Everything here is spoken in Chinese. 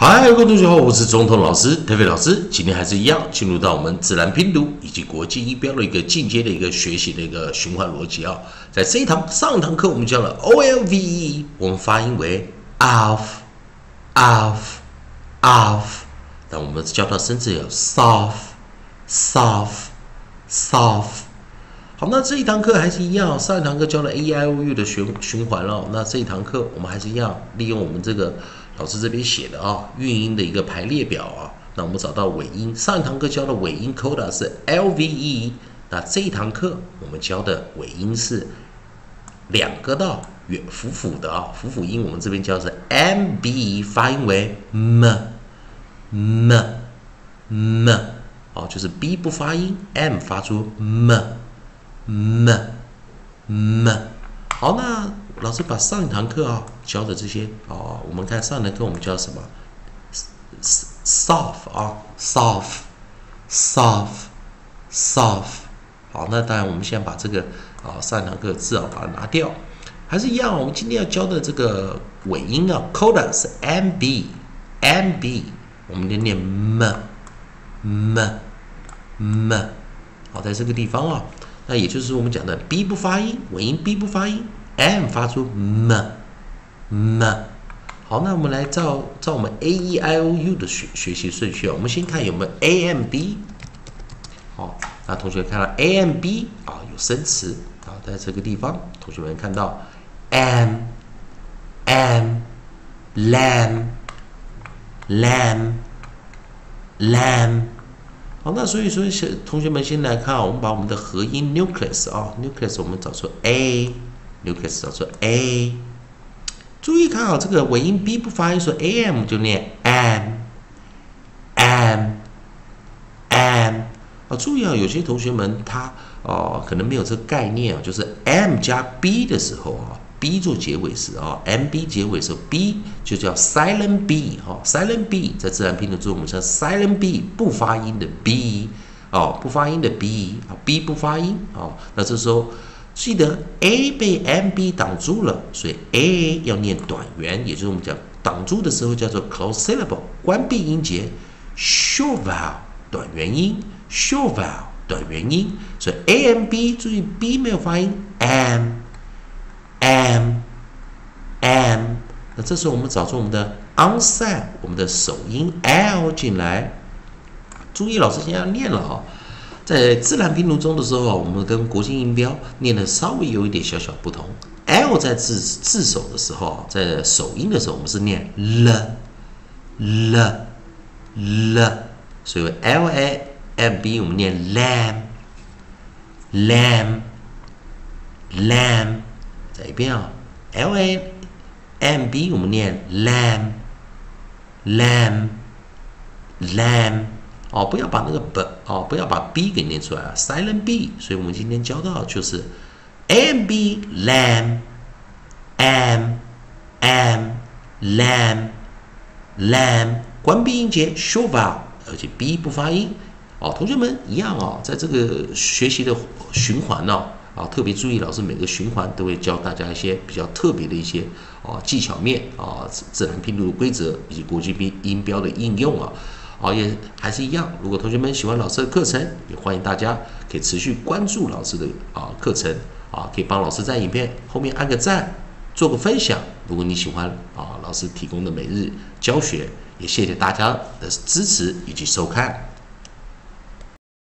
嗨，各位同学好，我是总统老师特飞老师。今天还是一样，进入到我们自然拼读以及国际音标的一个进阶的一个学习的一个循环逻辑啊。在这一堂上一堂课，我们教了 o l v e，我们发音为 off，off，off，但我们教到甚至有 soft，soft，soft。好，那这一堂课还是一样，上一堂课教了 a i o u 的循循环了。那这一堂课我们还是一样，利用我们这个。老师这边写的啊，韵音的一个排列表啊，那我们找到尾音。上一堂课教的尾音 coda 是 l v e，那这一堂课我们教的尾音是两个到远辅辅的啊，辅辅音我们这边教是 m b，发音为 m m m，哦，就是 b 不发音，m 发出 m m m。好，那老师把上一堂课啊。教的这些哦，我们看上一堂课我们教什么？soft 啊，soft，soft，soft。好，那当然我们先把这个啊上一堂课字啊把它拿掉，还是一样。我们今天要教的这个尾音啊，coda 是 m b，m b，我们念念 m，m，m。好，在这个地方啊，那也就是我们讲的 b 不发音，尾音 b 不发音，m 发出 m。m，好，那我们来照照我们 a e i o u 的学学习顺序啊。我们先看有没有 a m b，好，那同学看到 a m b 啊，有生词啊，在这个地方，同学们看到 m，m，lam，lam，lam，好，那所以说，同学们先来看，我们把我们的合音 nucleus 啊，nucleus 我们找出 a 找出 a。注意看好，这个尾音 b 不发音，说 am 就念 am，am，am。啊，注意啊，有些同学们他哦可能没有这个概念啊，就是 m 加 b 的时候啊，b 做结尾时啊，mb 结尾时候 b 就叫 silent b 哈，silent b 在自然拼读中我们叫 silent b 不发音的 b 哦，不发音的 b 啊，b 不发音啊，那这时候。记得 a 被 m b 挡住了，所以 a 要念短元，也就是我们讲挡住的时候叫做 close syllable，关闭音节，short vowel 短元音，short vowel 短元音，所以 a m b 注意 b 没有发音，m m m，那这时候我们找出我们的 onset，我们的首音 l 进来，注意老师现在要念了哈。在自然拼读中的时候啊，我们跟国际音标念的稍微有一点小小不同。L 在字字首的时候啊，在首音的时候，我们是念 l l l，所以 L a m b 我们念 lamb lamb lamb。再一遍啊，L a m b 我们念 lamb lamb lamb。哦，不要把那个 b 哦，不要把 b 给念出来啊，silent b。所以我们今天教到就是 m b lamb m m lamb lamb 关闭音节 s h o w e 而且 b 不发音。哦，同学们一样哦，在这个学习的循环呢，啊，特别注意，老师每个循环都会教大家一些比较特别的一些哦技巧面啊，自然拼读的规则以及国际音音标的应用啊。好，也还是一样。如果同学们喜欢老师的课程，也欢迎大家可以持续关注老师的啊课程啊，可以帮老师在影片后面按个赞，做个分享。如果你喜欢啊老师提供的每日教学，也谢谢大家的支持以及收看。